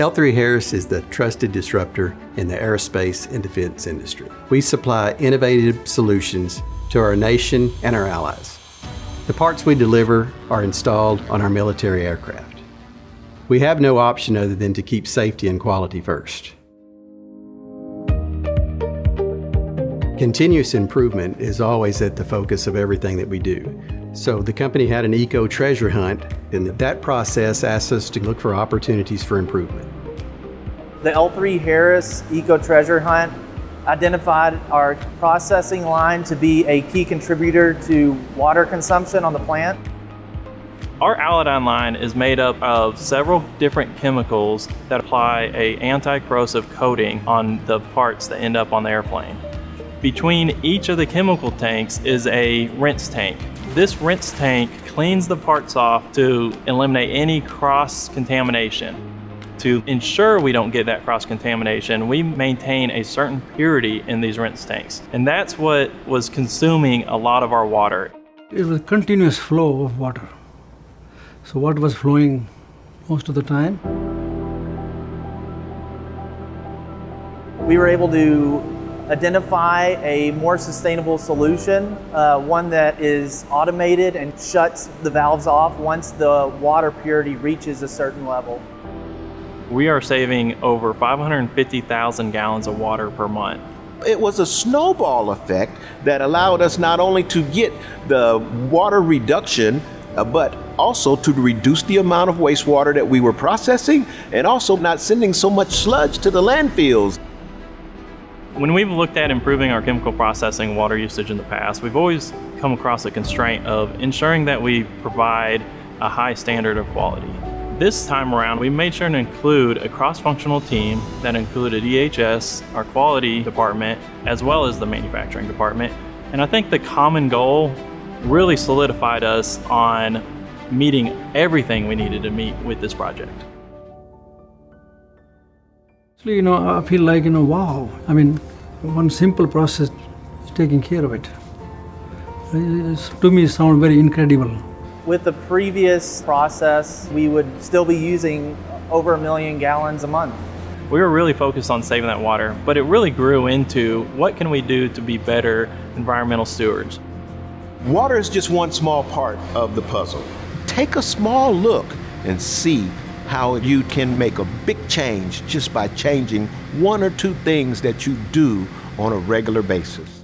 L3 Harris is the trusted disruptor in the aerospace and defense industry. We supply innovative solutions to our nation and our allies. The parts we deliver are installed on our military aircraft. We have no option other than to keep safety and quality first. Continuous improvement is always at the focus of everything that we do. So the company had an eco treasure hunt, and that process asked us to look for opportunities for improvement. The L3 Harris Eco Treasure Hunt identified our processing line to be a key contributor to water consumption on the plant. Our Alodine line is made up of several different chemicals that apply a anti-corrosive coating on the parts that end up on the airplane. Between each of the chemical tanks is a rinse tank. This rinse tank cleans the parts off to eliminate any cross-contamination. To ensure we don't get that cross-contamination, we maintain a certain purity in these rinse tanks. And that's what was consuming a lot of our water. It was a continuous flow of water. So what was flowing most of the time? We were able to identify a more sustainable solution, uh, one that is automated and shuts the valves off once the water purity reaches a certain level. We are saving over 550,000 gallons of water per month. It was a snowball effect that allowed us not only to get the water reduction, uh, but also to reduce the amount of wastewater that we were processing and also not sending so much sludge to the landfills. When we've looked at improving our chemical processing water usage in the past, we've always come across a constraint of ensuring that we provide a high standard of quality. This time around, we made sure to include a cross-functional team that included EHS, our quality department, as well as the manufacturing department. And I think the common goal really solidified us on meeting everything we needed to meet with this project. Actually, you know, I feel like, you know, wow. I mean, one simple process is taking care of it. It's, to me, it sounds very incredible. With the previous process, we would still be using over a million gallons a month. We were really focused on saving that water, but it really grew into what can we do to be better environmental stewards. Water is just one small part of the puzzle. Take a small look and see how you can make a big change just by changing one or two things that you do on a regular basis.